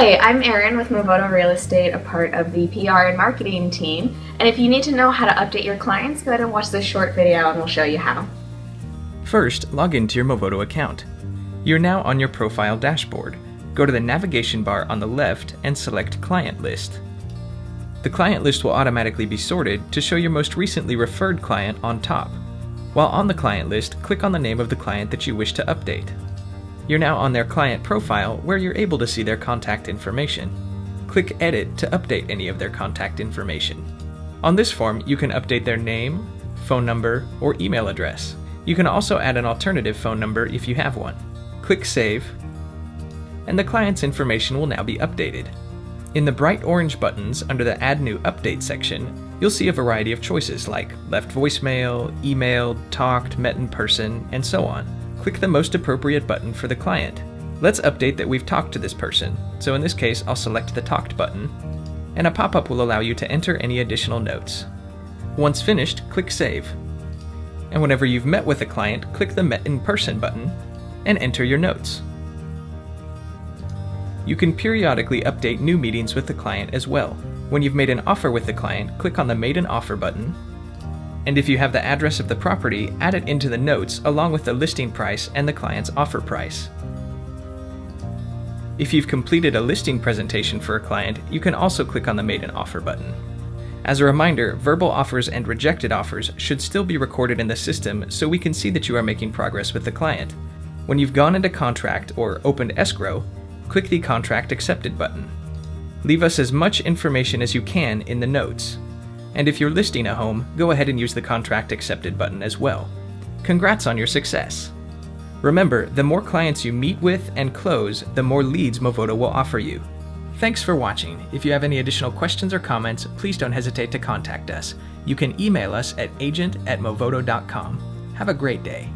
Hi, I'm Erin with Movoto Real Estate, a part of the PR and marketing team. And if you need to know how to update your clients, go ahead and watch this short video and we'll show you how. First, log into your Movoto account. You're now on your profile dashboard. Go to the navigation bar on the left and select Client List. The client list will automatically be sorted to show your most recently referred client on top. While on the client list, click on the name of the client that you wish to update. You're now on their client profile where you're able to see their contact information. Click Edit to update any of their contact information. On this form, you can update their name, phone number, or email address. You can also add an alternative phone number if you have one. Click Save, and the client's information will now be updated. In the bright orange buttons under the Add New Update section, you'll see a variety of choices like left voicemail, emailed, talked, met in person, and so on. Click the most appropriate button for the client. Let's update that we've talked to this person, so in this case I'll select the Talked button, and a pop-up will allow you to enter any additional notes. Once finished, click Save. And whenever you've met with a client, click the Met in Person button and enter your notes. You can periodically update new meetings with the client as well. When you've made an offer with the client, click on the Made an Offer button, and if you have the address of the property, add it into the notes along with the listing price and the client's offer price. If you've completed a listing presentation for a client, you can also click on the Made an Offer button. As a reminder, verbal offers and rejected offers should still be recorded in the system so we can see that you are making progress with the client. When you've gone into contract or opened escrow, click the Contract Accepted button. Leave us as much information as you can in the notes. And if you're listing a home, go ahead and use the Contract Accepted button as well. Congrats on your success! Remember, the more clients you meet with and close, the more leads Movoto will offer you. Thanks for watching. If you have any additional questions or comments, please don't hesitate to contact us. You can email us at agent at movoto.com. Have a great day.